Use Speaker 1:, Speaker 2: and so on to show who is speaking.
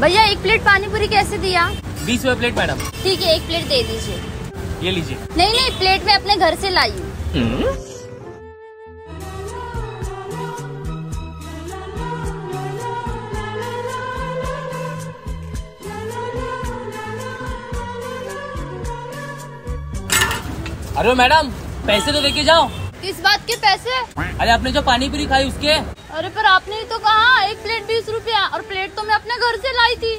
Speaker 1: भैया एक प्लेट पानी पूरी कैसे दिया?
Speaker 2: बीस रुपए प्लेट मैडम।
Speaker 1: ठीक है एक प्लेट दे दीजिए।
Speaker 2: ये लीजिए।
Speaker 1: नहीं नहीं प्लेट में अपने घर से लाई हूँ।
Speaker 2: अरे मैडम पैसे तो लेके जाओ।
Speaker 1: किस बात के पैसे?
Speaker 2: अरे आपने जो पानी पूरी खाई उसके।
Speaker 1: अरे पर आपने तो कहा एक प्लेट प्लेट तो मैं अपने घर से लाई थी।